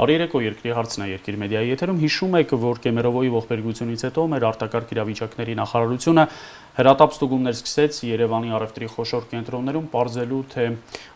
Բարի երեկո, երկրի հարցն է երկիր մեդիայի եթերում։ Հիշում եք, որ Կեմերովոյի ողբերգությունից հետո մեր արտակարգ իրավիճակների նախարարությունը հրատապ ստուգումներ սկսեց Երևանի առևտրի խոշոր կենտրոններում, ողջելու թե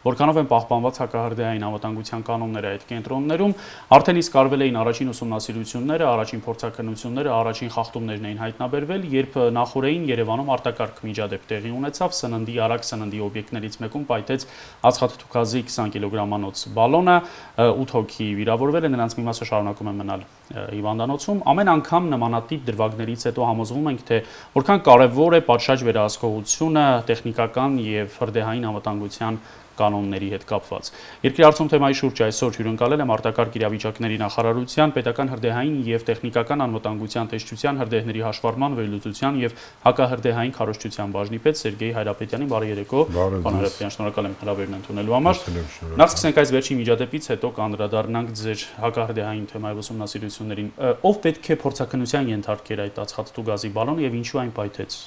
որքանով են պահպանված հակահրդեհային անվտանգության կանոնները այդ կենտրոններում, արդեն իսկ արվել էին առաջին ուսումնասիրությունները, առաջին փորձակնությունները, առաջին խախտումներն էին հայտնաբերվել, երբ նախորդային Երևանում արտակարգ միջադեպ տեղի ունեցավ, սննդի արագ սննդի օբյեկտներից մեկում պայթեց ածխաթթուկազի 20 կիլոգրամանոց բալոնը, 8 հոգի վիրավորվել են, նրանց մի մասը շարունակում են մնալ հիվանդանոցում։ Ամեն անգամ նմանատիպ դրվագներից հետո համոզվում ենք, թե որքան կարևոր է պատշաճ վերահսկողությունը տեխնիկական եւ հրդեհային անվտանգության կանոնների հետ կապված։ Երկրի արցում թեմայի շուրջ այսօր հյուրընկալել եմ արտակարգ իրավիճակների նախարարության պետական հրդեհային եւ տեխնիկական անվտանգության տեսչության հրդեհների հաշվառման վերլուծության եւ հակահրդեհային քարոշչության բաժնի պետ Սերգեյ Հայրապետյանին բարի երեկո։ Պարոն Հայրապետյան, շնորհակալ եմ հրավերն ընդունելու համար։ Նախ սկսենք այս վերջին միջադեպից, հետո կանդրադառնանք ձեր հակահրդեհային թեմայի ուսումնասիրություններին։ Ով պետք է փորձակնության ենթարկեր այդ ածխաթթու գազի բալոնը եւ ինչու այն պայթեց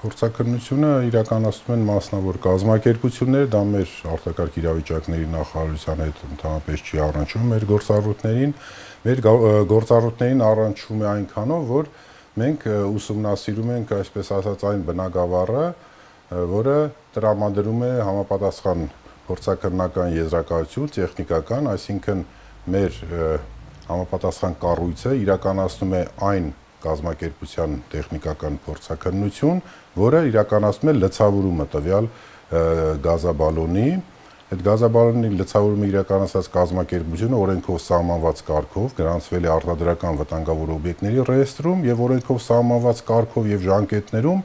փորձակնությունը իրականացնում են մասնավոր կազմակերպություններ, դա մեր արտակարգ իրավիճակների նախարարության հետ ընդհանրապես չի առնչվում մեր գործառույթներին, մեր գործառույթներին առնչվում է այնքանով, որ մենք ուսումնասիրում ենք, այսպես ասած, այն բնակավարը, որը տրամադրում է համապատասխան փորձակնական եզրակացություն, տեխնիկական, այսինքն մեր համապատասխան կառույցը իրականացնում է այն կազմակերպության տեխնիկական փորձակնություն, որը իրականացնում է լցավորումը տվյալ գազաբալոնի Այդ գազաբալոնի լցավորումը իրականացած կազմակերպությունը օրենքով սահմանված կարգով գրանցվել է արտադրական վտանգավոր օբյեկտների ռեեստրում եւ օրենքով սահմանված կարգով եւ ժամկետներում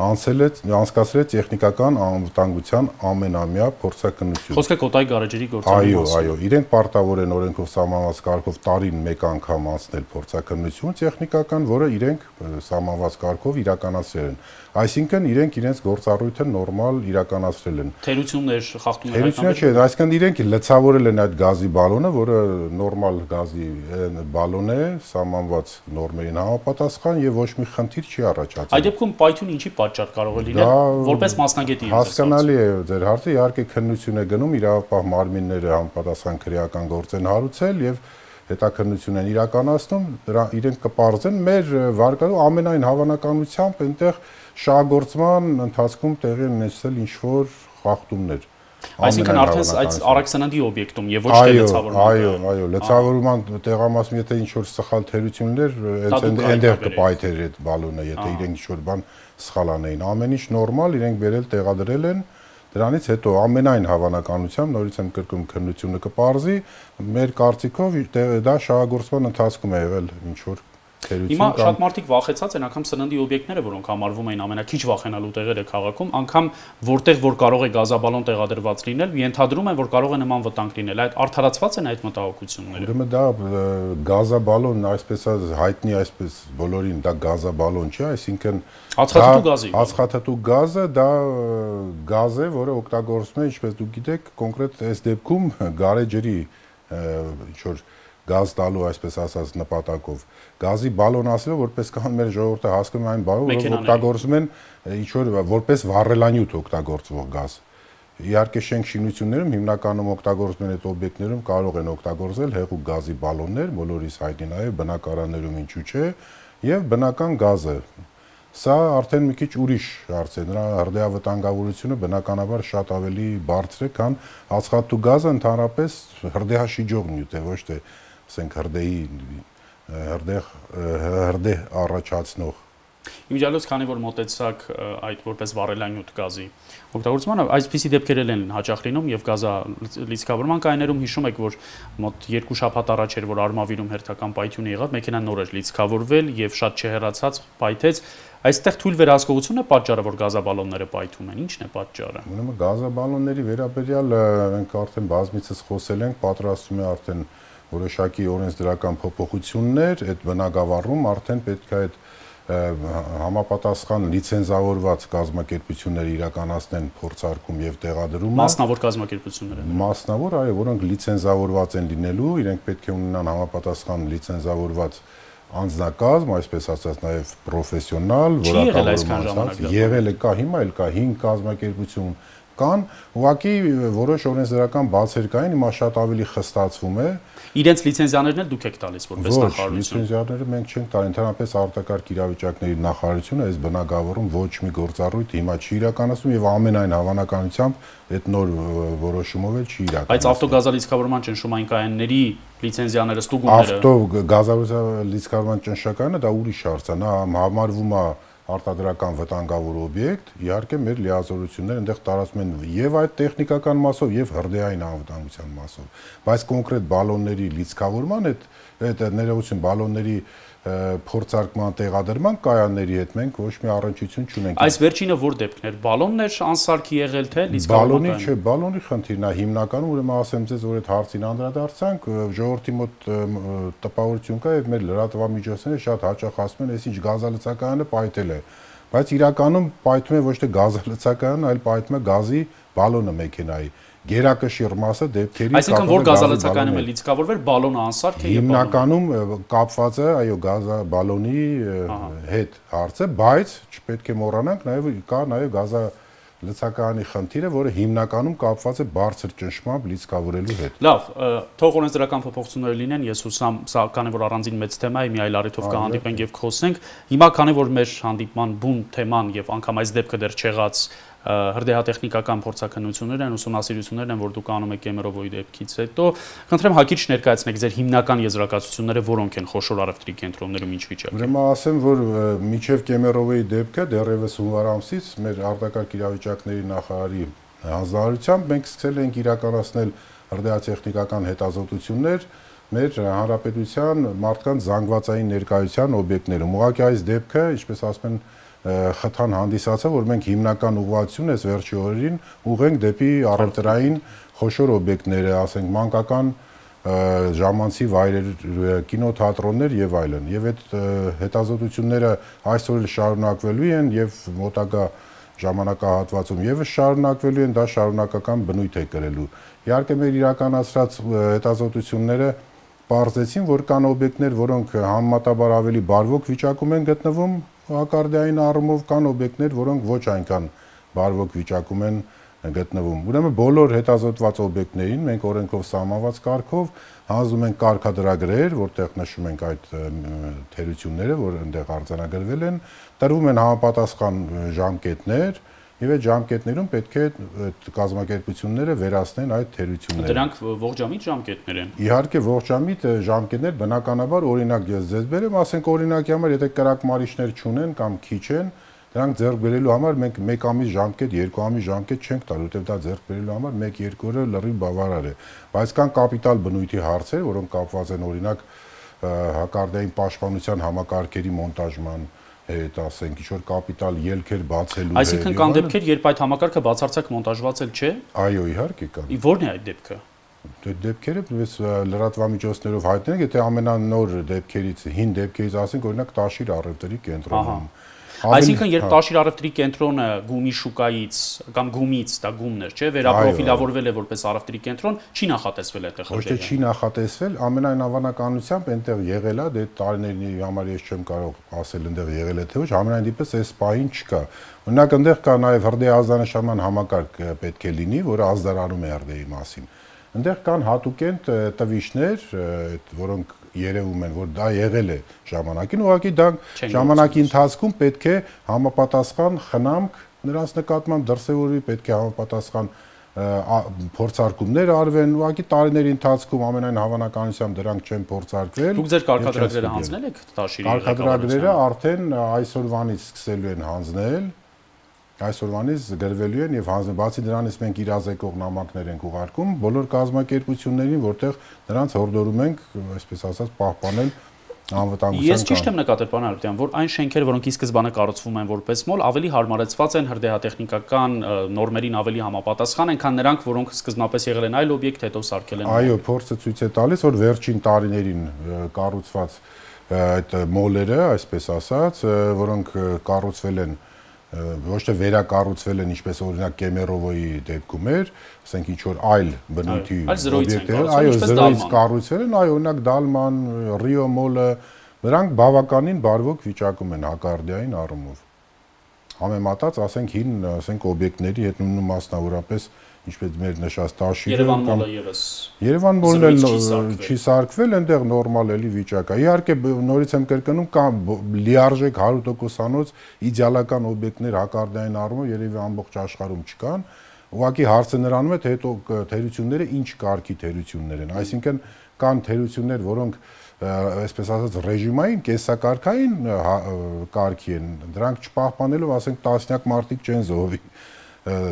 անցել է անցկացրել տեխնիկական անվտանգության ամենամյա փորձակնություն։ Խոսքը կոտայի գարեջրի գործառույթի մասին։ Այո, այո, իրենք պարտավոր են օրենքով սահմանված կարգով տարին մեկ անգամ անցնել փորձակնություն տեխնիկական, որը իրենք սահմանված կարգով իրականացրել են։ Այսինքն իրենք իրենց գործառույթը նորմալ իրականացրել են։ Թերություններ խախտում են։ Թերություններ չէ, այսինքն իրենք լցավորել են այդ գազի բալոնը, որը նորմալ գազի բալոն է, սահմանված նորմերին համապատասխան եւ ոչ մի խնդիր չի առաջացել։ Այդ դեպքում պայթյուն ինչի պատճառ կարող է լինել, որպես մասնագետի հասկանալի է ձեր հարցը, իհարկե քննություն է գնում իրավապահ մարմինները համապատասխան քրեական գործ են հարուցել եւ հետաքննություն են իրականացնում, դրա իրենք կպարզեն մեր վարկայում ամենայն հավանականությամբ այնտեղ շահագործման ընթացքում տեղի են ունեցել ինչ որ խախտումներ։ Այսինքն արդեն այդ արաքսանադի օբյեկտում եւ ոչ թե լցավորման։ Այո, այո, լցավորման տեղամասում եթե ինչ որ սխալ թերություններ, հենց այնտեղ կպայթեր այդ բալոնը, եթե իրենք ինչ որ բան սխալ անեին։ Ամեն ինչ նորմալ, իրենք վերել տեղադրել են։ Դրանից հետո ամենայն հավանականությամբ նորից եմ կրկնում քննությունը կպարզի, մեր կարծիքով դա շահագործման ընթացքում է եղել ինչ որ Հիմա շատ մարդիկ վախեցած են անգամ սննդի օբյեկտները, որոնք համարվում էին ամենակիչ վախենալու տեղերը քաղաքում, անգամ որտեղ որ կարող է գազաբալոն տեղադրված լինել, ենթադրում են, որ կարող է նման վտանգ լինել։ Այդ արդարացված են այդ մտահոգությունները։ Ուրեմն դա գազաբալոն, այսպես հայտնի այսպես բոլորին դա գազաբալոն չէ, այսինքն ածխաթթու գազի։ Ածխաթթու գազը դա գազ է, որը օգտագործվում է, ինչպես դուք գիտեք, կոնկրետ այս դեպքում գարեջրի ինչ որ գազ տալու այսպես ասած նպատակով գազի բալոն ասելով որպես կան մեր ժողովուրդը հասկանում այն բանը որ օգտագործում են ինչ որ որպես վառելանյութ օգտագործվող գազ իհարկե շենք շինություններում հիմնականում օգտագործում են այդ օբյեկտներում կարող են օգտագործել հեղուկ գազի բալոններ բոլորիս հայտնի նաև բնակարաններում ինչու՞ չէ եւ բնական գազը Սա արդեն մի քիչ ուրիշ հարց է։ Նրա հրդեհավտանգավորությունը բնականաբար շատ ավելի բարձր է, քան ածխաթթու գազը ընդհանրապես հրդեհաշիջող նյութ է, ոչ թե ասենք հրդեհի հրդեհ հրդեհ առաջացնող Իմիջիալոց քանի որ մոտեցակ այդ որպես վառելանյութ գազի օգտագործմանը, այսպիսի դեպքեր են հաճախ լինում եւ գազա լիցքավորման կայներում հիշում եք որ մոտ 2 շաբաթ առաջ էր որ արմավիրում հերթական պայթյուն եղավ, մեքենան նոր էր լիցքավորվել եւ շատ չհեռացած պայթեց։ Այստեղ թույլ վերահսկողությունը պատճառը որ գազաբալոնները պայթում են, ի՞նչն է պատճառը։ Ուրեմն գազաբալոնների վերաբերյալ մենք արդեն բազմիցս խոսել ենք, պատրաստում է արդեն որոշակի օրենսդրական փոփոխություններ, այդ բնակավարում արդեն պետք է այդ համապատասխան լիցենզավորված կազմակերպություններ իրականացնեն փորձարկում եւ տեղադրումը մասնավոր կազմակերպություններ են մասնավոր այո որոնք լիցենզավորված են լինելու իրենք պետք է ունենան համապատասխան լիցենզավորված անձնակազմ, այսպես ասած, նաև պրոֆեսիոնալ, որակավորված, եղել է կա հիմա էլ կա 5 կազմակերպություն, կան, ուղղակի որոշ օրենսդրական բացեր կային, հիմա շատ ավելի խստացվում է։ Իրենց լիցենզիաներն էլ դուք եք տալիս որպես նախարարություն։ Լիցենզիաները մենք չենք տալի, ընդհանրապես արտակարգ իրավիճակների նախարարությունը այս բնակավորում ոչ մի գործառույթ հիմա չի իրականացնում եւ ամենայն հավանականությամբ այդ նոր որոշումով էլ չի իրականացնում։ Բայց ավտոգազալիցքավորման ճնշումային կայանների լիցենզիաները ստուգումները Ավտոգազալիցքավորման ճնշականը դա ուրիշ հարց է, նա համարվում է արտադրական վտանգավոր օբյեկտ, իհարկե մեր լիազորությունները այնտեղ տարածում են եւ այդ տեխնիկական մասով եւ հրդեհային անվտանգության մասով, բայց կոնկրետ բալոնների լիցքավորման այդ այդ ներողություն բալոնների փորձարկման տեղադրման կայանների հետ մենք ոչ մի առնչություն չունենք։ Այս վերջինը որ դեպքն էր, բալոններ անսարքի եղել թե լիցքավորման։ Բալոնի չէ, բալոնի խնդիրն է հիմնականում, ուրեմն ասեմ ձեզ, որ այդ հարցին անդրադարձանք, ժողովրդի մոտ տպավորություն կա եւ մեր լրատվամիջոցները շատ հաճախ ասում են, այսինչ գազալցակայանը պայթել է բայց իրականում պայթում է ոչ թե գազալցակայանը, այլ պայթում է գազի բալոնը մեքենայի գերակշիռ մասը դեպքերի Այսինքն որ գազալցակայանում է լիցքավորվել, բալոնը անսարք է եւ հիմնականում կապված է այո գազա բալոնի հետ հարցը, բայց չպետք է մոռանանք նաեւ կա նաեւ գազա լցակայանի խնդիրը, որը հիմնականում կապված է բարձր ճնշմամբ լիցքավորելու հետ։ Լավ, թող օրենսդրական փոփոխությունները լինեն, ես հուսամ, սա քանի որ առանձին մեծ թեմա է, մի այլ առիթով կհանդիպենք եւ խոսենք։ Հիմա քանի որ մեր հանդիպման բուն թեման եւ անգամ այս դեպքը դեռ չեղած հրդեհատեխնիկական փորձակնություններ են, ուսումնասիրություններ են, որ դուք անում եք Կեմերովոյի դեպքից հետո։ Խնդրեմ հակիրճ ներկայացնեք ձեր հիմնական եզրակացությունները, որոնք են խոշոր առևտրի կենտրոններում ինչ վիճակի։ Ուրեմն ասեմ, որ միջև Կեմերովոյի դեպքը դեռևս հունվար ամսից մեր արտակարգ իրավիճակների նախարարի հանձնարարությամբ մենք սկսել ենք իրականացնել հրդեհատեխնիկական հետազոտություններ մեր հանրապետության մարդկանց զանգվածային ներկայության օբյեկտներում։ Ուղղակի այս դեպքը, ինչպես ասում են, խթան հանդիսացավ, որ մենք հիմնական ուղղվածություն այս վերջի օրերին ուղենք դեպի առևտրային խոշոր օբյեկտները, ասենք մանկական ժամանցի վայրեր, կինոթատրոններ եւ այլն։ Եվ այդ հետազոտությունները այսօր էլ շարունակվելու են եւ մոտակա ժամանակահատվածում եւս շարունակվելու են, դա շարունակական բնույթ է կրելու։ Իհարկե մեր իրականացրած հետազոտությունները բարձեցին, որ կան օբյեկտներ, որոնք համեմատաբար ավելի բարվոք վիճակում են գտնվում ակարդիային առումով կան օբյեկտներ, որոնք ոչ այնքան բարվոք վիճակում են գտնվում։ Ուրեմն բոլոր հետազոտված օբյեկտներին մենք օրենքով սահմանված կարգով հանձնում ենք կարգադրագրեր, որտեղ նշում ենք այդ թերությունները, որ այնտեղ արձանագրվել են, տրվում են համապատասխան ժամկետներ, Եվ այդ ժամկետներում պետք է այդ կազմակերպությունները վերացնեն այդ թերությունները։ Դրանք ողջամիտ ժամկետներ են։ Իհարկե ողջամիտ ժամկետներ բնականաբար օրինակ ես ձեզ բերեմ, ասենք օրինակի համար եթե կրակմարիչներ չունեն կամ քիչ են, դրանք ձեռք բերելու համար մենք 1 ամիս ժամկետ, 2 ամիս ժամկետ չենք տալ, որովհետև դա ձեռք բերելու համար 1-2 օրը լրիվ բավարար է։ Բայց կան կապիտալ բնույթի հարցեր, որոնք կապված են օրինակ հակարդային պաշտպանության համակարգերի մոնտաժման, հետ, ասենք, ինչ որ կապիտալ ելքեր բացելու հետ։ Այսինքն կան դեպքեր, երբ այդ համակարգը բացարձակ մոնտաժված էլ չէ։ Այո, իհարկե կան։ Որն է այդ դեպքը։ Դե դեպքերը ես լրատվամիջոցներով հայտնենք, եթե ամենանոր դեպքերից, հին դեպքերից ասենք, օրինակ Տաշիր առևտրի կենտրոնում Այսինքն երբ հա։ Տաշիր առևտրի կենտրոնը գումի շուկայից կամ գումից, դա գումներ, չէ, վերապրոֆիլավորվել է որպես առևտրի կենտրոն, չի նախատեսվել այդտեղ հրդեհը։ Ոչ թե չի նախատեսվել, ամենայն հավանականությամբ այնտեղ եղել է, դե տարիների համար ես չեմ կարող ասել այնտեղ եղել է թե ոչ, ամենայն դեպս այս պահին չկա։ Օրինակ այնտեղ կա նաև հրդեհ ազդանշանման համակարգ պետք է լինի, որը ազդարանում է հրդեհի մասին։ Այնտեղ կան հատուկեն տվիշներ, որոնք երևում են, որ դա եղել է ժամանակին, ուղղակի դա ժամանակի ընթացքում պետք է համապատասխան խնամք նրանց նկատմամբ դրսևորվի, պետք է համապատասխան փորձարկումներ արվեն, ուղղակի տարիների ընթացքում ամենայն հավանականությամբ դրանք չեն փորձարկվել։ Դուք ձեր կարգադրագրերը հանձնել եք Տաշիրի Կարգադրագրերը արդեն այսօրվանից սկսելու են հանձնել այսօրվանից գրվելու են եւ հանձն բացի դրանից մենք իրազեկող նամակներ ենք ուղարկում բոլոր կազմակերպություններին, որտեղ նրանց հորդորում ենք, այսպես ասած, պահպանել անվտանգության Ես ճիշտ եմ նկատել, պարոն Արուտյան, որ այն շենքերը, որոնք ի սկզբանե կառուցվում են որպես մոլ, ավելի հարմարեցված են հրդեհատեխնիկական նորմերին ավելի համապատասխան են, քան նրանք, որոնք սկզբնապես եղել են այլ օբյեկտ, հետո սարքել են։ Այո, փորձը ցույց է տալիս, որ վերջին տարիներին կառուցված այդ մոլերը, այսպես ասած, որոնք կառուցվել են ոչ թե վերակառուցվել են ինչպես օրինակ Կեմերովոյի դեպքում էր, ասենք ինչ որ այլ բնույթի օբյեկտներ, այո, զրոյից կառուցվել են, այո, օրինակ Դալման, Ռիո մոլը, նրանք բավականին բարվոք վիճակում են հակարդիային առումով։ համեմատած, ասենք հին, ասենք օբյեկտների հետ նույն մասնավորապես ինչպես մեր նշած տաշիրը Երևան մոլը եւս Երևան մոլն էլ չի սարքվել, այնտեղ նորմալ էլի վիճակ է։ Իհարկե նորից եմ կրկնում, կա լիարժեք 100%-անոց իդեալական օբյեկտներ հակարդային առումով երևի ամբողջ աշխարհում չկան։ Ուղղակի հարցը նրանում է, թե հետո թերությունները ինչ կարգի թերություններ են։ Այսինքն կան թերություններ, որոնք այսպես ասած ռեժիմային, կեսակարգային հա, կարգի են։ Դրանք չպահպանելով, ասենք, տասնյակ մարդիկ չեն զոհվի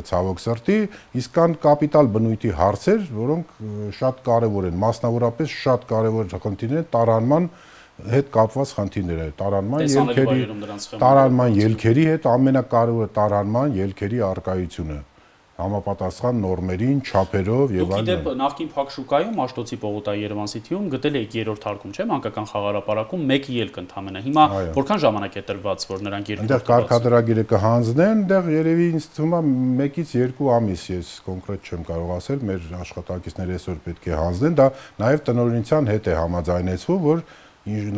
ցավոք սրտի, իսկ կան կապիտալ բնույթի հարցեր, որոնք շատ կարևոր են, մասնավորապես շատ կարևոր խնդիրներ տարանման հետ կապված խնդիրները, տարանման ելքերի, տարանման ելքերի հետ ամենակարևորը տարանման ելքերի արկայությունը համապատասխան նորմերին, չափերով եւ այլն։ Դուք իդեպ նախկին փակ շուկայում Մաշտոցի Պողոտայի Երևան City-ում գտել եք երրորդ հարկում, չէ՞, մանկական խաղարապարակում 1 ելք ընդամենը։ Հիմա որքան ժամանակ է տրված, որ նրանք երկու Այնտեղ կարգադրագիրը կհանձնեն, այնտեղ երևի ինձ թվում է 1-ից 2 ամիս, ես կոնկրետ չեմ կարող ասել, մեր աշխատակիցները այսօր պետք է հանձնեն, դա նաեւ տնօրինության հետ է համաձայնեցվում, որ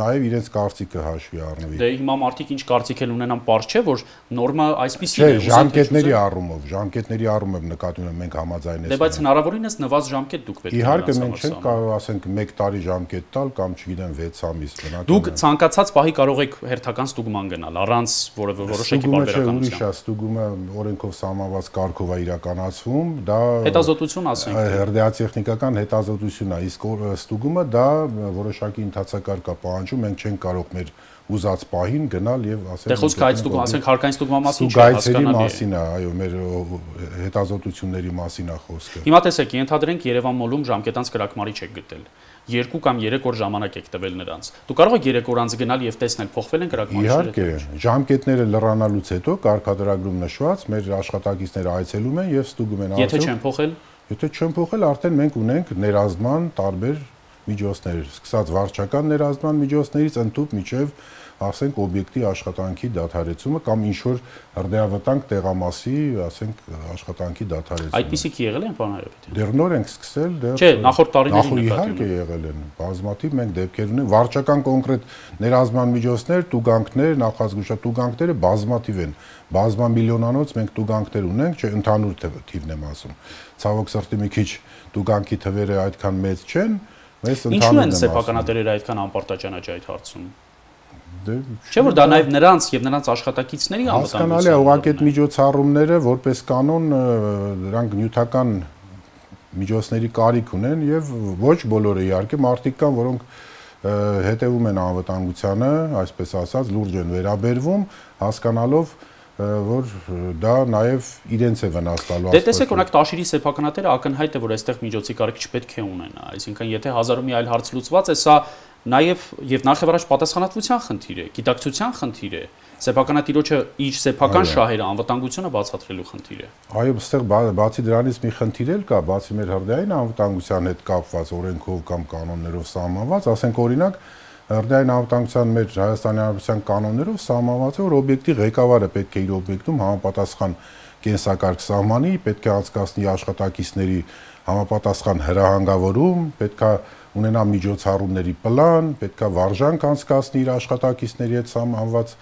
նաև իրենց կարծիքը հաշվի առնվի։ Դե հիմա մարդիկ ինչ կարծիք են ունենան, པարզ չէ, որ նորմա այսպեսի է։ Չէ, ժամկետների առումով, ժամկետների առումով նկատի ունեմ մենք համաձայնեցինք։ Դե բայց հնարավորինս նվազ ժամկետ դուք պետք է Իհարկե մենք չենք կարող ասենք 1 տարի ժամկետ տալ կամ չգիտեմ 6 ամիս բնական։ Դուք ցանկացած պահի կարող եք հերթական ստուգման գնալ առանց որևէ որոշակի բարբերականության։ Ուրիշ է ստուգումը օրենքով սահմանված կարգով է իրականացվում, դա հետազոտություն ասենք։ Հերդեատեխնիկական հետազոտություն է, իսկ ստուգումը դա որոշակի ընթացակարգ է պահանջում, մենք չենք կարող մեր ուզած պահին գնալ եւ ասել Դե խոսքը այդ ստուգում, ասենք հարկային ստուգման մասին չէ, հասկանալի է։ մասին է, այո, մեր հետազոտությունների մասին է խոսքը։ Հիմա տեսեք, ենթադրենք Երևան մոլում ժամկետանց կրակմարի չեք գտել։ 2 կամ 3 օր ժամանակ եք տվել նրանց։ Դու կարող եք 3 օր անց գնալ եւ տեսնել փոխվել են կրակմարները։ Իհարկե, ժամկետները լրանալուց հետո կարգադրագրում նշված մեր աշխատակիցները այցելում են եւ ստուգում են արդյոք Եթե չեն փոխել Եթե չեն փոխել, արդեն մենք ունենք ներազդման տարբեր միջոցներ, սկսած վարչական ներազդման միջոցներից ընդཐུպ միջև ասենք օբյեկտի աշխատանքի դադարեցումը կամ ինչ որ հրդեհավտանգ տեղամասի, ասենք աշխատանքի դադարեցումը։ Այդպիսիք եղել են բան Հայրապետյան։ Դեռ նոր ենք սկսել, դեռ Չէ, նախորդ տարիներին իհարկե եղել են։ Բազմաթիվ մենք դեպքեր ունենք, վարչական կոնկրետ ներազման միջոցներ, տուգանքներ, նախազգուշա տուգանքները բազմաթիվ են։ Բազմա միլիոնանոց մենք տուգանքներ ունենք, չէ, ընդհանուր թիվն եմ ասում։ Ցավոք սրտի մի քիչ տուգանքի թվերը այդքան մեծ չեն, Ընդհանուր են սեփականատերերը այդքան անպարտաճանաչ այդ հարցում։ Դե չէ որ դա նաև նրանց եւ նրանց աշխատակիցների անվտանգությունն է։ Հասկանալի է, ուղղակի այդ միջոցառումները որպես կանոն դրանք նյութական միջոցների կարիք ունեն եւ ոչ բոլորը իհարկե մարդիկ կան, որոնք հետևում են անվտանգությանը, այսպես ասած, լուրջ են վերաբերվում, հասկանալով որ դա նաև իրենց է վնաս տալու Դե տեսեք, օրինակ Տաշիրի սեփականատերը ակնհայտ է, որ այստեղ միջոցի կարիք չպետք է ունենա, այսինքն եթե հազարով մի այլ հարց լուծված է, սա նաև եւ նախ առաջ պատասխանատվության խնդիր է, գիտակցության խնդիր է, սեփականատիրոջը իր սեփական շահերը անվտանգությունը բացատրելու խնդիր է։ Այո, այստեղ բացի դրանից մի խնդիր էլ կա, բացի մեր հրդեհային անվտանգության հետ կապված օրենքով կամ կանոններով սահմանված, ասենք օրինակ Հրդեհային անվտանգության մեր Հայաստանի Հանրապետության կանոններով սահմանված է, որ օբյեկտի ղեկավարը պետք է իր օբյեկտում համապատասխան կենսակարգ սահմանի, պետք է անցկացնի աշխատակիցների համապատասխան հրահանգավորում, պետք է ունենա միջոցառումների պլան, պետք է վարժանք անցկացնի իր աշխատակիցների հետ սահմանված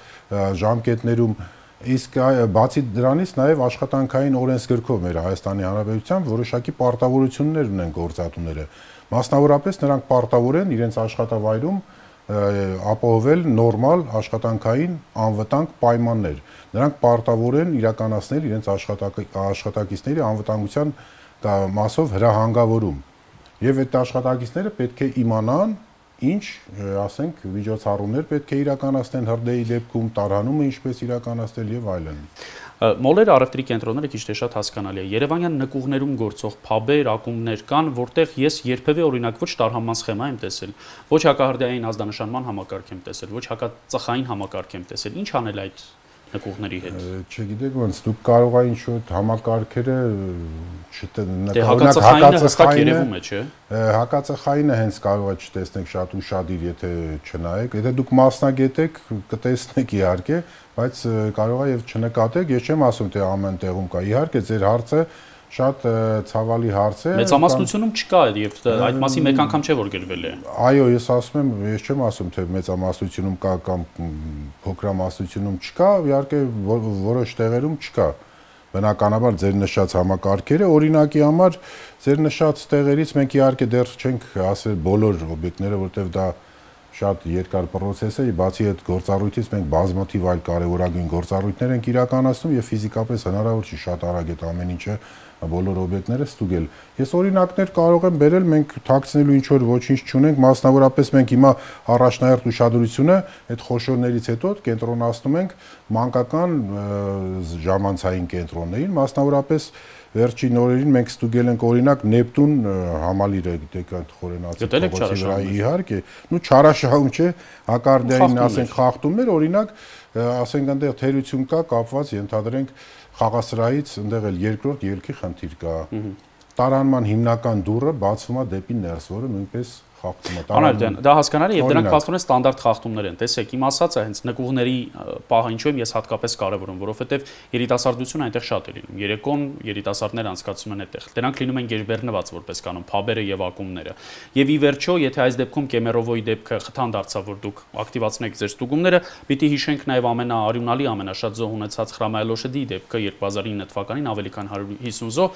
ժամկետներում Իսկ բացի դրանից նաև աշխատանքային օրենսգրքով մեր Հայաստանի Հանրապետության որոշակի պարտավորություններ ունեն գործատուները։ Մասնավորապես նրանք պարտավոր են իրենց աշխատավայրում ապահովել նորմալ աշխատանքային անվտանգ պայմաններ։ Նրանք պարտավոր են իրականացնել իրենց աշխատակիցների անվտանգության մասով հրահանգավորում։ Եվ այդ աշխատակիցները պետք է իմանան, ինչ, ասենք, միջոցառումներ պետք է իրականացնեն հրդեհի դեպքում, տարանումը ինչպես իրականացնել եւ այլն։ Մոլերը առևտրի կենտրոնները քիչ թե շատ հասկանալի է։ Երևանյան նկուղներում գործող փաբեր, ակումբներ կան, որտեղ ես երբևէ օրինակ ոչ տարհանման սխեմա եմ տեսել, ոչ հակահրդեհային ազդանշանման համակարգ եմ տեսել, ոչ հակածխային համակարգ եմ տեսել։ Ինչ անել այդ նկուղների հետ։ Չգիտեք ոնց դուք կարող ա ինչ որ համակարգերը չտնակ դե հակածախայինը երևում է, չէ՞։ Հակածախայինը հենց կարող է չտեսնեք շատ ուրشادիր, եթե չնայեք։ Եթե դուք մասնագետ եք, կտեսնեք իհարկե, բայց կարող է եւ չնկատեք։ Ես չեմ ասում, թե ամեն տեղում կա։ Իհարկե, ձեր հարցը շատ ցավալի հարց է։ Մեծամասնությունում չկա եւ այդ մասի մեկ անգամ չէ որ գրվել է։ Այո, ես ասում եմ, ես չեմ ասում թե մեծամասնությունում կա կամ փոքրամասնությունում չկա, իհարկե որոշ տեղերում չկա։ Բնականաբար ձեր նշած համակարգերը օրինակի համար ձեր նշած տեղերից մենք իհարկե դեռ չենք ասել բոլոր օբյեկտները, որտեղ դա շատ երկար process է, բացի այդ գործառույթից մենք բազմաթիվ այլ կարևորագույն գործառույթներ ենք իրականացնում եւ ֆիզիկապես հնարավոր չի շատ արագ այդ ամեն ինչը բոլոր օբյեկտները ստուգել։ Ես օրինակներ կարող եմ բերել, մենք թաքցնելու ինչ որ ոչինչ չունենք, մասնավորապես մենք հիմա առաջնահերթ ուշադրությունը այդ խոշորներից հետո կենտրոնացնում ենք մանկական ժամանցային կենտրոններին, մասնավորապես վերջին օրերին մենք ստուգել ենք օրինակ Նեպտուն համալիրը, գիտեք, այդ խորենացի փողոցի վրա իհարկե, նու չարաշահում չէ, հակարդային ասենք խախտումներ, օրինակ ասենք այնտեղ թերություն կա կապված ենթադրենք խաղասրահից այնտեղ էլ երկրորդ ելքի խնդիր կա։ Տարանման հիմնական դուռը բացվում է դեպի ներս, որը նույնպես խախտում է։ Անալդյան, դա հասկանալի եւ դրանք փաստորեն ստանդարտ խախտումներ են։ Տեսեք, իմ ասածը հենց նկուղների պահը ինչու եմ ես հատկապես կարևորում, որովհետեւ երիտասարդությունը այնտեղ շատ է լինում։ Երեկոն երիտասարդներ անցկացում են այդտեղ։ Դրանք լինում են գերբեռնված որպես կանոն, փաբերը եւ ակումբները։ Եվ ի վերջո, եթե այս դեպքում Կեմերովոյի դեպքը խթան դարձավ, որ դուք ակտիվացնեք ձեր ստուգումները, պիտի հիշենք նաեւ ամենաարյունալի, ամենաշատ զոհ ունեցած Խրամայելոշեդի դեպքը 2009 թվականին ավելի քան 150 զոհ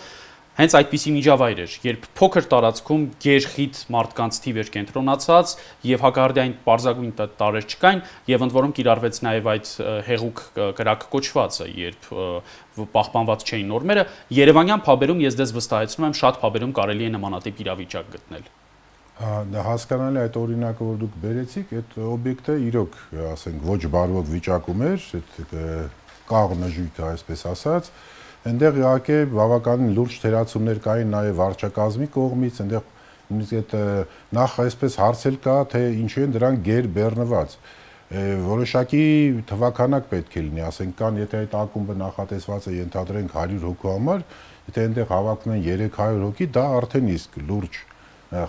հենց այդպիսի միջավայր էր, երբ փոքր տարածքում գերխիտ մարդկանց թիվ էր կենտրոնացած եւ հակարդային պարզագույն տարեր չկային եւ ընդ որում կիրառվեց նաեւ այդ հեղուկ կրակ կոչվածը, երբ պահպանված չէին նորմերը, Երևանյան փաբերում ես դες վստահեցնում եմ շատ փաբերում կարելի է նմանատիպ իրավիճակ գտնել դա հասկանալի այդ օրինակը որ դուք բերեցիք, այդ օբյեկտը իրոք, ասենք, ոչ բարվոք վիճակում էր, այդ կաղնժույթը, այսպես ասած, Այնտեղ իհարկե բավականին լուրջ թերացումներ կային նաև վարչակազմի կողմից, այնտեղ նույնիսկ այդ նախ այսպես հարցել կա, թե ինչու են դրանք գեր բեռնված որոշակի թվականակ պետք է լինի, ասենք կան, եթե այդ ակումբը նախատեսված է ենթադրենք 100 հոգու համար, եթե այնտեղ հավաքվում են 300 հոգի, դա արդեն իսկ լուրջ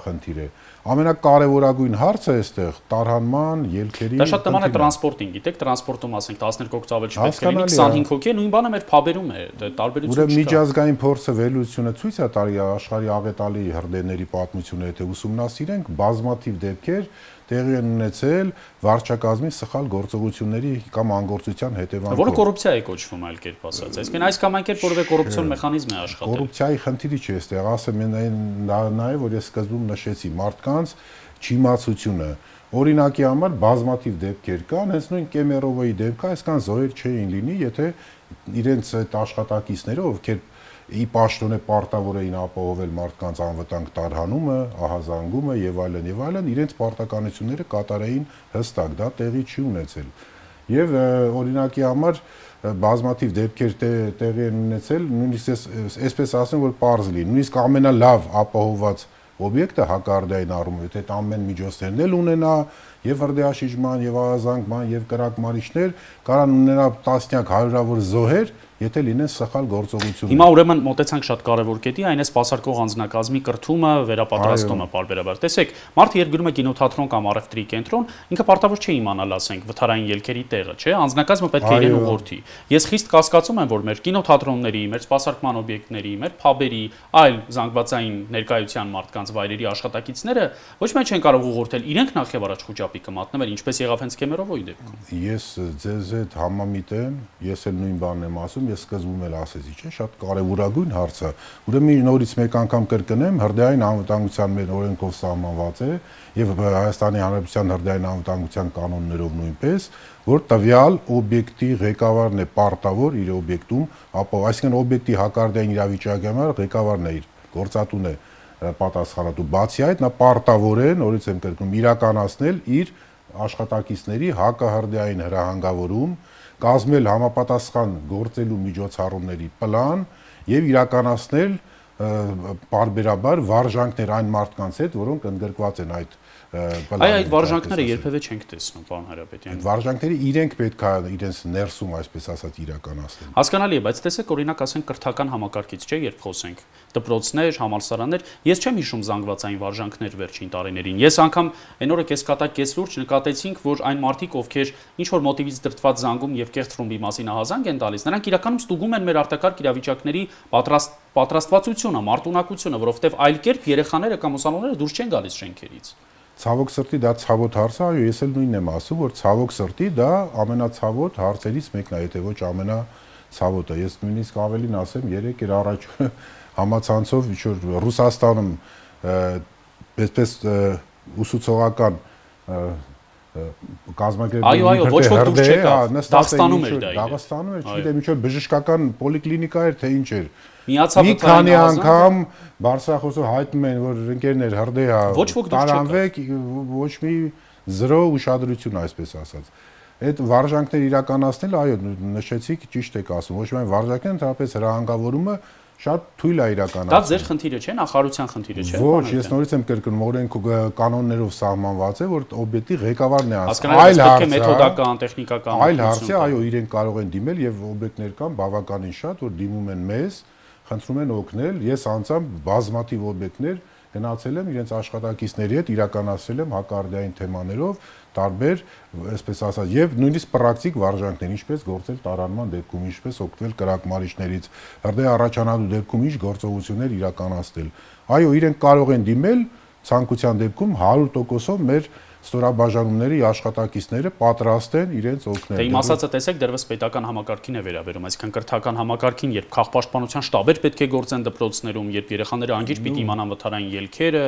խնդիր է ամենակարևորագույն հարցը այստեղ տարհանման ելքերի Դա շատ նման է տրանսպորտին, գիտեք, տրանսպորտում ասենք 12 հոգուց ավել չպետք է լինի, 25 հոգի է, նույն բանը մեր փաբերում է, տարբերություն չկա։ Ուրեմն միջազգային փորձը վերլուծությունը ցույց է տալի աշխարհի աղետալի հրդեհների պատմությունը, եթե ուսումնասիրենք, բազմաթիվ դեպքեր տեղի են ունեցել վարչակազմի սխալ գործողությունների կամ անգործության հետևանքով։ Որը կոռուպցիա է կոչվում այլ կերպ ասած։ Այսինքն այս կամ այն կերպ որևէ կոռուպցիոն մեխանիզմ է աշխատել։ Կոռուպցիայի խնդիրի չի այստեղ, ասեմ նաև որ ես սկզբում նշեցի մարդկանց չիմացությունը Օրինակի համար բազմաթիվ դեպքեր կան, հենց նույն Կեմերովոյի դեպքը, այսքան զոհեր չէին լինի, եթե իրենց այդ աշխատակիցները, ովքեր ի պաշտոնե պարտավոր էին ապահովել մարդկանց անվտանգ տարհանումը, ահազանգումը եւ այլն եւ այլն, իրենց պարտականությունները կատարեին հստակ, դա տեղի չի ունեցել։ Եվ օրինակի համար բազմաթիվ դեպքեր տեղի են ունեցել, նույնիսկ այսպես ասեմ, որ པարզ լինի, նույնիսկ ամենալավ ապահովված օբյեկտը հակարդային առումով, եթե այդ ամեն միջոցներն էլ ունենա, եւ հրդեհաշիժման, եւ ահազանգման, եւ կրակմարիչներ, կարան ունենա տասնյակ հարյուրավոր զոհեր, եթե լինեն սխալ գործողություններ։ Հիմա ուրեմն մոտեցանք շատ կարևոր կետի, այն է սպասարկող անձնակազմի կրթումը, վերապատրաստումը բարբերաբար։ Տեսեք, մարդը երբ գնում է կինոթատրոն կամ առևտրի կենտրոն, ինքը պարտավոր չէ իմանալ, ասենք, վթարային ելքերի տեղը, չէ՞, անձնակազմը պետք է իրեն ուղղորդի։ Ես խիստ կասկածում եմ, որ մեր կինոթատրոնների, մեր սպասարկման օբյեկտների, մեր փաբերի, այլ զանգվածային ներկայության մարդկանց վայրերի աշխատակիցները ոչ միայն չեն կարող ուղղորդել, իրենք նախ եւ առաջ խոճապի կմատնվեն, ինչպես եղավ հենց Կեմերովոյի դեպքում։ Ես ձեզ հետ համամիտ եմ, ես էլ նույն բանն եմ ասում, ես սկզբում էլ ասեցի, չէ, շատ կարևորագույն հարց է։ Ուրեմն նորից մեկ անգամ կրկնեմ, հրդեհային անվտանգության մեր օրենքով սահմանված է եւ Հայաստանի Հանրապետության հրդեհային անվտանգության կանոններով նույնպես, որ տվյալ օբյեկտի ղեկավարն է պարտավոր իր օբյեկտում, ապա այսինքն օբյեկտի հակարդային իրավիճակի համար ղեկավարն է իր գործատուն է պատասխանատու։ Բացի այդ, նա պարտավոր է, նորից եմ կրկնում, իրականացնել իր աշխատակիցների հակահրդեհային հրահանգավորում, կազմել համապատասխան գործելու միջոցառումների պլան եւ իրականացնել բարբերաբար վարժանքներ այն մարդկանց հետ, որոնք ընդգրկված են այդ Այ այդ վարժանքները երբևէ չենք տեսնում, պարոն Հարապետյան։ Այդ վարժանքները իրենք պետք է իրենց ներսում, այսպես ասած, իրականացնեն։ Հասկանալի է, բայց տեսեք, օրինակ ասենք կրթական համակարգից չէ, երբ խոսենք դպրոցներ, համալսարաններ, ես չեմ հիշում զանգվածային վարժանքներ վերջին տարիներին։ Ես անգամ այն օրը կես կատակ կես լուրջ նկատեցինք, որ այն մարդիկ, ովքեր ինչ որ մոտիվից դրթված զանգում եւ կեղծ ռումբի մասին ահազանգ են տալիս, նրանք իրականում ստուգում են մեր արտակարգ իրավիճակների պատրաստ պատրաստվածությունը, մարտունակությունը, որովհետև այլ կերպ երեխաները կամ ուսանողները դուրս չեն գալիս շենքերից։ Ցավոք սրտի դա ցավոտ հարց է, այո, ես էլ նույնն եմ ասում, որ ցավոք սրտի դա ամենացավոտ հարցերից մեկն է, եթե ոչ ամենա ցավոտը։ Ես նույնիսկ ավելին ասեմ, երեք էր առաջ համացանցով ինչ որ Ռուսաստանում այսպես ուսուցողական կազմակերպել Այո, այո, ոչ ոք դուրս չեկավ։ Դաղստանում էր դա։ Դաղստանում էր, չգիտեմ, ինչ որ բժշկական պոլիկլինիկա էր, թե ինչ էր։ Միացավ մի քանի անգամ Բարսախոսը հայտնում են, որ ընկերներ հրդեհա տարանվեք, ոչ մի զրո ուշադրություն, այսպես ասած այդ վարժանքներ իրականացնել, այո, նշեցիք, ճիշտ եք ասում, ոչ միայն վարժանքներ, ընդհանրապես հրահանգավորումը շատ թույլ է իրականացնել։ Դա ձեր խնդիրը չէ, նախարարության խնդիրը չէ։ Ոչ, ես նորից եմ կրկնում, օրենք կանոններով սահմանված է, որ օբյեկտի ղեկավարն է ասում։ Այլ հարց է մեթոդական, տեխնիկական։ Այլ հարց է, այո, իրենք կարող են դիմել եւ օբյեկտներ կան բավականին շատ, որ դիմում են մեզ, խնդրում են օգնել։ Ես անցամ բազմաթիվ օբյեկտներ գնացել եմ իրենց աշխատակիցների հետ իրականացրել եմ հակարդիային թեմաներով տարբեր, այսպես ասած, եւ նույնիսկ պրակտիկ վարժանքներ, ինչպես գործել տարանման դեպքում, ինչպես օգտվել կրակմարիչներից, հրդեհ առաջանալու դեպքում ինչ գործողություններ իրականացնել։ Այո, իրենք կարող են դիմել ցանկության դեպքում 100%-ով մեր ստորաբաժանումների աշխատակիցները պատրաստ են իրենց օգնել։ Դե իմ ասածը տեսեք, դեռևս պետական համակարգին է վերաբերում, այսինքն կրթական համակարգին, երբ քաղաքապաշտպանության շտաբեր պետք է գործեն դպրոցներում, երբ երեխաները անգիր պիտի իմանան վթարային ելքերը,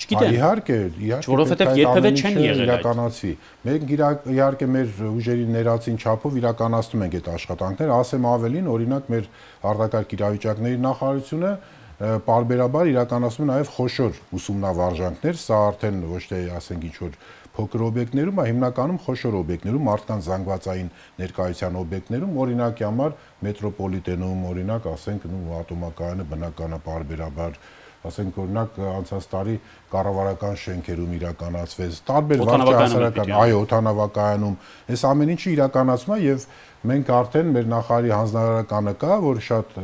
Չգիտեմ։ Իհարկե, իհարկե, որովհետև երբևէ չեն եղել իրականացվի։ Մենք իհարկե մեր ուժերի ներածին չափով իրականացնում ենք այդ աշխատանքները, ասեմ ավելին, օրինակ մեր արտակարգ իրավիճակների նախարարությունը պարբերաբար իրականացնում է նաև խոշոր ուսումնավարժանքներ, սա արդեն ոչ թե ասենք ինչ որ փոքր օբյեկտներում, այլ հիմնականում խոշոր օբյեկտներում, մարդկանց զանգվածային ներկայության օբյեկտներում, օրինակի համար մետրոպոլիտենում, օրինակ ասենք նու ատոմակայանը բնականա պարբերաբար ասենք օրինակ անցած տարի կառավարական շենքերում իրականացվեց տարբեր վարչահասարական այո օթանավակայանում այս ամեն ինչը իրականացվում է եւ մենք արդեն մեր նախարարի հանձնարարականը կա որ շատ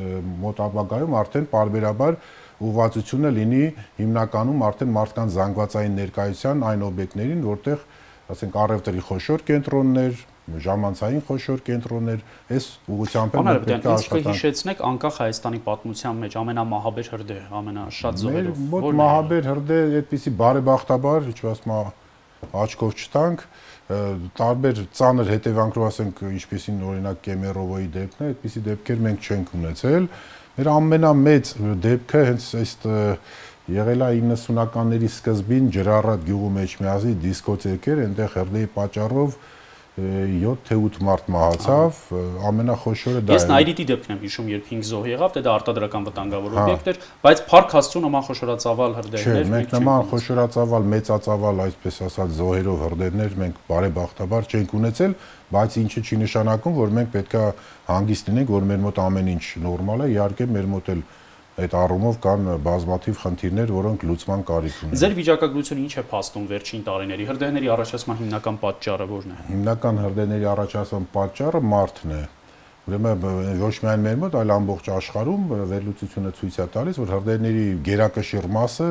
մոտ ապագայում արդեն parberabar ուղղվածությունը լինի հիմնականում արդեն մարդկան զանգվածային ներկայության այն օբյեկտներին որտեղ ասենք առևտրի խոշոր կենտրոններ ժամանցային խոշոր կենտրոններ, այս ուղղությամբ են պետք է աշխատանք։ Իսկ հիշեցնեք անկախ Հայաստանի պատմության մեջ ամենամահաբեր հրդեհ, ամենաշատ զոհերով։ Մեր մահաբեր հրդեհ այդպիսի բարեբախտաբար, ինչ ասում աչքով չտանք, տարբեր ծանր հետևանքով ասենք ինչպեսին օրինակ Կեմերովոյի դեպքն է, այդպիսի դեպքեր մենք չենք ունեցել։ Մեր ամենամեծ դեպքը հենց այս եղել է 90-ականների սկզբին ջրառատ գյուղու մեջ միազի դիսկոթեկ էր, այնտեղ հրդեհի պատճառով 7 թե 8 մարդ մահացավ, ամենախոշորը դա է։ Ես Նայրիտի դեպքն եմ հիշում, երբ 5 զոհ եղավ, դե դա արտադրական վտանգավոր օբյեկտ էր, բայց Փարք Հասցու նման խոշորացավալ հրդեհներ Չէ, մենք նման խոշորացավալ, մեծացավալ, այսպես ասած, զոհերով հրդեհներ մենք բարեբախտաբար չենք ունեցել, բայց ինչը չի նշանակում, որ մենք պետքա հանգիստ լինենք, որ մեր մոտ ամեն ինչ նորմալ է, իհարկե մեր մոտ էլ այդ առումով կան բազմաթիվ խնդիրներ, որոնք լուծման կարիք ունեն։ Ձեր վիճակագրությունը ինչ է փաստում վերջին տարիների հրդեհների առաջացման հիմնական պատճառը ո՞րն է։ Հիմնական հրդեհների առաջացման պատճառը մարդն է։ Ուրեմն ոչ միայն մեր մոտ, այլ ամբողջ աշխարհում վերլուծությունը ցույց է տալիս, որ հրդեհների գերակշիռ մասը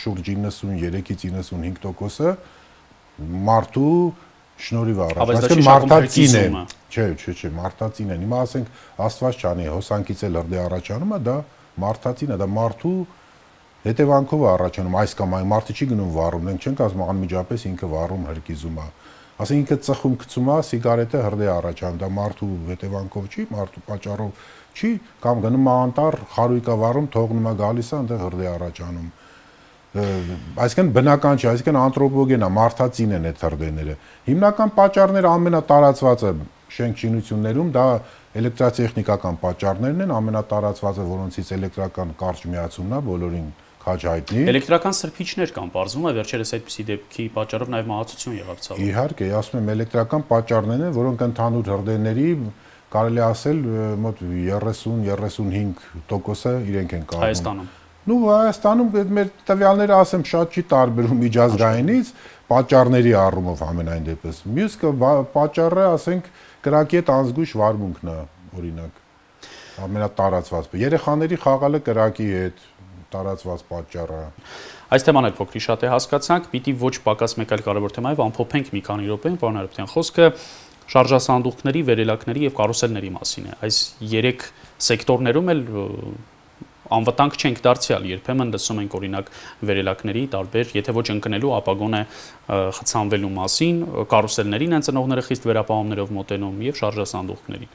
շուրջ 93-ից 95%-ը մարդու շնորհիվ առած։ Այսինքն մարդածին է։ Չէ, չէ, չէ, մարդածին են։ Հիմա ասենք Աստված չանի, հոսանքից էլ հրդեհ առաջանում է, դա մարդածին է, դա մարդու հետևանքով է առաջանում այս կամ այն մարդը չի գնում վառում, մենք չենք ասում անմիջապես ինքը վառում հրկիզում է։ Ասենք ինքը ծխում գցում է, սիգարետը հրդե առաջանում, դա մարդու հետևանքով չի, մարդու պատճառով չի, կամ գնում է անտառ, խարույկա վառում, թողնում է գալիս է, այնտեղ հրդե առաջանում այսինքն բնական չի, այսինքն անտրոպոգեն է, մարդածին են այդ հրդեհները։ Հիմնական պատճառները ամենատարածվածը շենք շինություններում դա Էլեկտրատեխնիկական պատճառներն են ամենատարածվածը, որոնցից էլեկտրական կարճ միացումն է բոլորին քաջ հայտնի։ Էլեկտրական սրբիչներ կան, բարձում է վերջերս այդպիսի դեպքի պատճառով նաև մահացություն եղավ ցավոք։ Իհարկե, ասում եմ, էլեկտրական պատճառներն են, որոնք ընդհանուր հրդեհների կարելի ասել մոտ 30-35%-ը իրենք են կազմում։ Հայաստանում։ Ну Հայաստանում մեր տվյալները ասեմ շատ չի տարբերում միջազգայինից պատճառների առումով ամենայն դեպս։ Մյուսը պատճառը ասենք կրակի հետ անզգույշ վարմունքն է, օրինակ, ամենատարածված։ Երեխաների խաղալը կրակի հետ տարածված պատճառը։ Այս թեման էլ փոքրի շատ է հասկացանք, պիտի ոչ պակաս մեկ այլ կարևոր թեմայով ամփոփենք մի քանի րոպե, պարոն Արփտյան, խոսքը շարժասանդուղքների, վերելակների եւ կարուսելների մասին է։ Այս 3 սեկտորներում էլ անվտանգ չենք դարձյալ։ Երբեմն լսում ենք օրինակ վերելակների տարբեր, եթե ոչ ընկնելու, ապա գոնե խցանվելու մասին, կարուսելներին են ծնողները խիստ վերապահումներով մոտենում եւ շարժասանդուղքներին։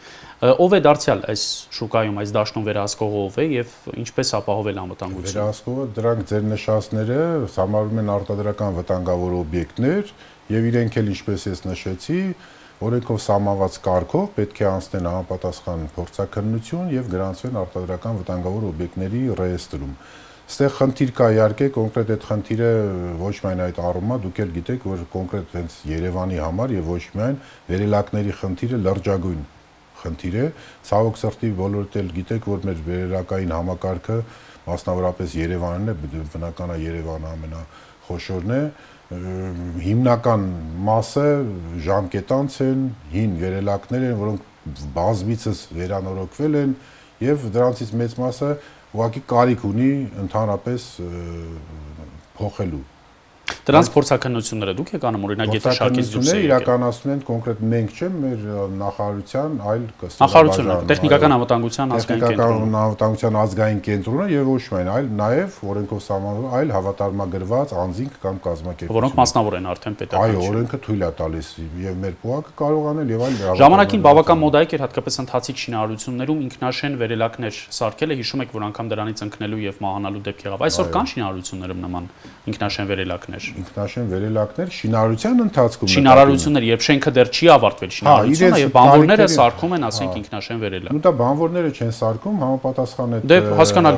Ով է դարձյալ այս շուկայում այս դաշտում վերահսկողը ով է եւ ինչպես ապահովել անվտանգությունը։ Վերահսկողը դրանք ձեր նշածները համարվում են արտադրական վտանգավոր օբյեկտներ եւ իրենք էլ ինչպես ես նշեցի, օրենքով սահմանված կարգով պետք է անցնեն համապատասխան փորձակնություն եւ գրանցվեն արտադրական վտանգավոր օբյեկտների ռեեստրում։ Ստեղ խնդիր կա իհարկե, կոնկրետ այդ խնդիրը ոչ միայն այդ առումա, դուք էլ գիտեք, որ կոնկրետ հենց Երևանի համար եւ ոչ միայն վերելակների խնդիրը լրջագույն խնդիր է։ Ցավոք սրտի բոլորդ էլ գիտեք, որ մեր վերելակային համակարգը մասնավորապես Երևանն է, բնական է Երևանը ամենախոշորն է, հիմնական մասը ժամկետանց են, հին վերելակներ են, որոնք բազմիցս վերանորոգվել են եւ դրանցից մեծ մասը ուղղակի կարիք ունի ընդհանրապես փոխելու Դրանց փորձակնությունները դուք եք անում, օրինակ, եթե շարքից դուրս եք իրականացնում են կոնկրետ մենք չեմ, մեր նախարարության, այլ կստանալու տեխնիկական անվտանգության ազգային կենտրոնը, անվտանգության ազգային կենտրոնը եւ ոչ միայն, այլ նաեւ օրենքով սահմանված այլ հավատարմագրված անձինք կամ կազմակերպություն, որոնք մասնավոր են արդեն պետական։ Այո, օրենքը թույլ է տալիս եւ մեր փողակը կարող անել եւ այլ Ժամանակին բավական մոդայք էր հատկապես ընթացիկ շինարարություններում ինքնաշեն վերելակներ սարքելը, հիշում եք, որ անգամ դրանից ընկնելու եւ մահանալու դեպք եղավ։ Այսօր կան շինարարություններում նման ինքնաշեն վերելակներ ինքնաշեն վերելակներ շինարարության ընթացքում շինարարություններ երբ շենքը դեռ չի ավարտվել հա, շինարարությունը եւ բանվորները սարքում են ասենք հա։ ինքնաշեն վերելակ ու դա բանվորները չեն սարքում համապատասխան է դե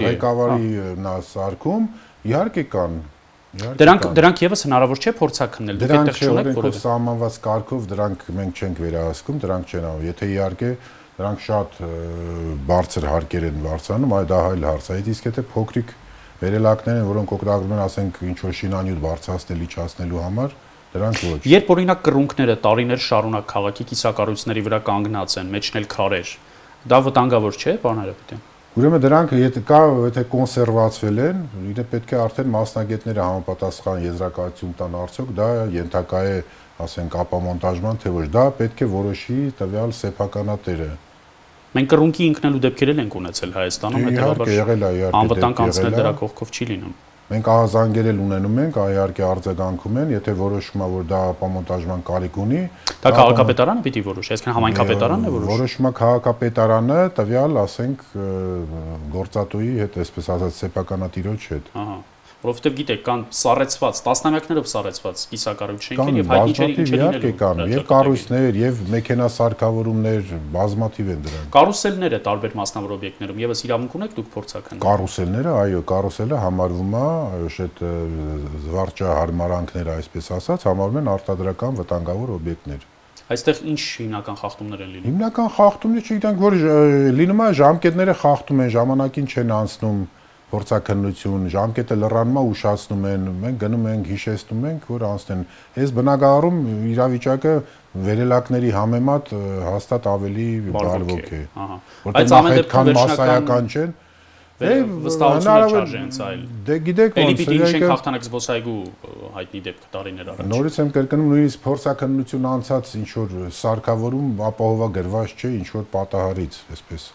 ղեկավարի նա սարքում իհարկե կան Դրանք դրանք եւս հնարավոր չէ փորձակնել, դուք այդտեղ չունեք որովհետեւ սահմանված կարգով դրանք մենք չենք վերահսկում, դրանք չեն անում։ Եթե իհարկե դրանք շատ բարձր հարկեր են բարձրանում, այ դա այլ հարց է։ Իսկ եթե փոքրիկ վերելակներ են, որոնք օգտագործվում են, ասենք, ինչ որ շինանյութ բարձրացնել, իջացնելու համար, դրանք ոչ։ Երբ օրինակ կռունկները տարիներ շարունակ քաղաքի կիսակառույցների վրա կանգնած են, մեջն էլ քարեր, դա վտանգավոր չէ, պարոն Հարապետյան։ Ուրեմն դրանք եթե կա, եթե կոնսերվացվել են, իրը պետք է արդեն մասնագետները համապատասխան եզրակացություն տան արդյոք դա ենթակա է, ասենք, ապամոնտաժման, թե ոչ, դա պետք է որոշի տվյալ սեփականատերը։ Մենք կռունկի ինքնելու դեպքեր ենք ունեցել Հայաստանում, հետեւաբար անվտանգ անցնել դրա կողքով չի լինում։ Մենք ահազանգեր էլ ունենում ենք, իհարկե արձագանքում են, եթե որոշվում է, որ դա ապամոնտաժման կարիք ունի, դա քաղաքապետարանը պիտի որոշի, այսինքն համայնքապետարանն է որոշի։ Որոշումը քաղաքապետարանը տվյալ, ասենք, գործատուի հետ, այսպես ասած, սեփականատիրոջ հետ։ Ահա որովհետև գիտեք, կան սառեցված, տասնամյակներով սառեցված կիսակառույց շենքեր եւ հայտնի չէ ինչեր լինելու։ Կան եւ կառույցներ եւ մեքենասարքավորումներ բազմաթիվ են դրանք։ Կարուսելները տարբեր մասնավոր օբյեկտներում եւս իրավունք ունեք դուք փորձական։ Կարուսելները, այո, կարուսելը համարվում է այդ զվարճահարմարանքները, այսպես ասած, համարվում են արտադրական վտանգավոր օբյեկտներ։ Այստեղ ինչ հիմնական խախտումներ են լինում։ Հիմնական խախտումները չգիտենք, որ լինում է ժամկետները խախտում են, ժամանակին չեն անցնում փորձակնություն, ժամկետը լրանումա ուշացնում են, մենք գնում ենք, հիշեցնում ենք, որ անցնեն։ Այս բնակարարում իրավիճակը վերելակների համեմատ հաստատ ավելի բարվոք է։ Ահա։ Բայց ամեն դեպքում մասսայական չեն։ վստահությունը չարժե հենց այլ։ Դե գիտեք ոնց է։ Էլի պիտի իշենք հաղթանակ զբոսայգու հայտնի դեպք տարիներ առաջ։ Նորից եմ կրկնում նույնիսկ փորձակնություն անցած ինչ որ սարկավորում ապահովագրված չէ ինչ որ պատահարից, այսպես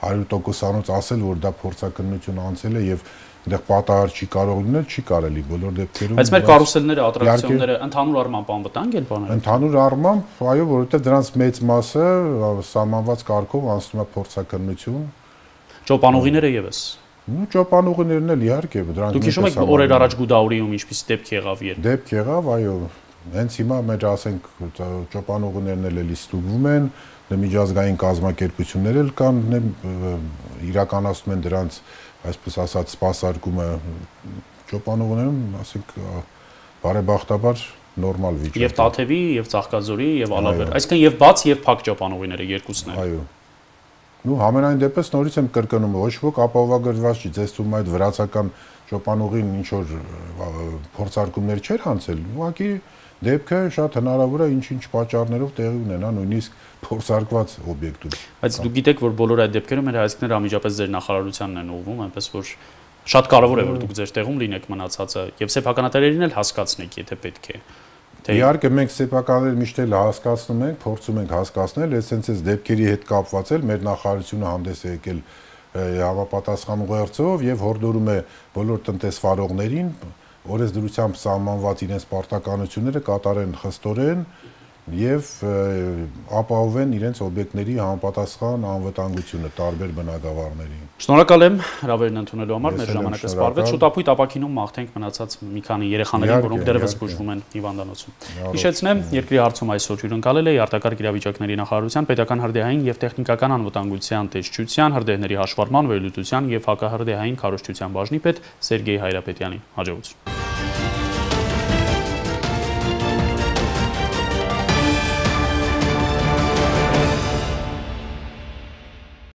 100%-անոց ասել, որ դա փորձակնություն անցել է եւ այնտեղ պատահար չի կարող լինել, չի կարելի բոլոր դեպքերում։ Բայց մեր կարուսելները, ատրակցիոնները ընդհանուր առմամբ անվտանգ են բաները։ Ընդհանուր առմամբ, այո, որովհետեւ դրանց մեծ մասը սահմանված կարգով անցնում է փորձակնություն։ Ճոպանուղիները եւս։ Ну ճոպանուղիներն էլ իհարկե դրանք Դուք հիշում եք օրեր առաջ Գուդաուրիում ինչպես դեպք եղավ երբ։ Դեպք եղավ, այո։ Հենց հիմա մեր ասենք ճոպանուղիներն էլ էլի ստուգվում են, միջազգային կազմակերպություններ էլ կան, իրականացնում են դրանց, այսպես ասած, սպասարկումը ճոպանուղներում, ասենք, բարեբախտաբար նորմալ վիճակ։ Եվ Տաթևի, եւ Ծաղկաձորի, եւ Ալավեր։ Այսինքն եւ բաց եւ փակ ճոպանուղիները երկուսն են։ Այո։ Ну համենայն դեպս նորից եմ կրկնում, ոչ ոք ապահովագրված չի, ձեզ թվում այդ վրացական ճոպանուղին ինչ որ փորձարկումներ չէր հանցել։ Ուղղակի դեպքը շատ հնարավոր է ինչ-ինչ պատճառներով տեղի ունենա նույնիսկ փորձարկված օբյեկտում։ Բայց դուք գիտեք, որ բոլոր այդ դեպքերում մեր հայացքները անմիջապես ձեր նախարարությանն են ուղղվում, այնպես որ շատ կարևոր է որ դուք ձեր տեղում լինեք մնացածը եւ սեփականատերերին էլ հասկացնեք, եթե պետք է։ Թե իհարկե մենք սեփականներ միշտ էլ հասկացնում ենք, փորձում ենք հասկացնել, այսպես այս դեպքերի հետ կապված էլ մեր նախարարությունը հանդես է եկել համապատասխան ուղերձով եւ հորդորում է բոլոր տնտեսվարողներին օրենսդրությամբ սահմանված իրենց պարտականությունները կատարեն խստորեն եւ ապահովեն իրենց օբյեկտների համապատասխան անվտանգությունը տարբեր բնակավարների։ Շնորհակալ եմ հրավերն ընդունելու համար, մեր ժամանակը սպառվեց։ Շուտապույտ ապակինում մաղթենք մնացած մի քանի երեխաներին, որոնք դեռևս բուժվում են հիվանդանոցում։ Հիշեցնեմ, երկրի հարցում այսօր հյուրընկալել է արտակարգ իրավիճակների նախարարության պետական հրդեհային եւ տեխնիկական անվտանգության տեսչության, հրդեհների հաշվառման, վերլուծության եւ հակահրդեհային քարոշչության բաժնի պետ Սերգեյ Հայրապետյանին։ Հաջողություն։